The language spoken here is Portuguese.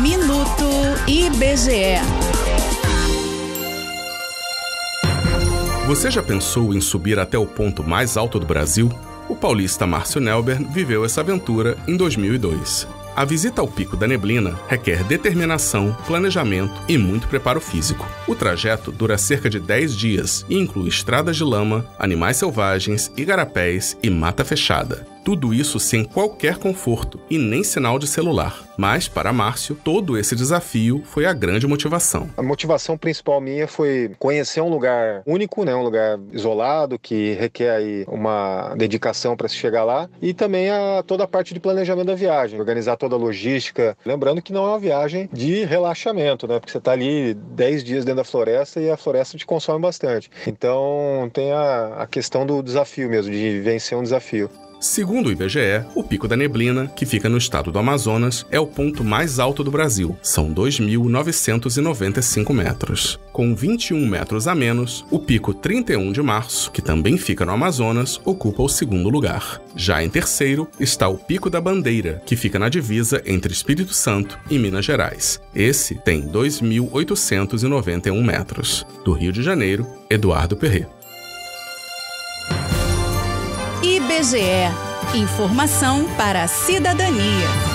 Minuto IBGE. Você já pensou em subir até o ponto mais alto do Brasil? O paulista Márcio Nelber viveu essa aventura em 2002. A visita ao Pico da Neblina requer determinação, planejamento e muito preparo físico. O trajeto dura cerca de 10 dias e inclui estradas de lama, animais selvagens, igarapés e mata fechada. Tudo isso sem qualquer conforto e nem sinal de celular. Mas, para Márcio, todo esse desafio foi a grande motivação. A motivação principal minha foi conhecer um lugar único, né? um lugar isolado, que requer aí uma dedicação para se chegar lá, e também a, toda a parte de planejamento da viagem, organizar toda a logística. Lembrando que não é uma viagem de relaxamento, né? porque você está ali 10 dias dentro da floresta e a floresta te consome bastante. Então tem a, a questão do desafio mesmo, de vencer um desafio. Segundo o IBGE, o Pico da Neblina, que fica no estado do Amazonas, é o ponto mais alto do Brasil. São 2.995 metros. Com 21 metros a menos, o Pico 31 de Março, que também fica no Amazonas, ocupa o segundo lugar. Já em terceiro está o Pico da Bandeira, que fica na divisa entre Espírito Santo e Minas Gerais. Esse tem 2.891 metros. Do Rio de Janeiro, Eduardo Perret. IBGE Informação para a cidadania.